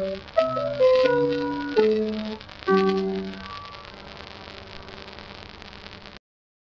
Oh.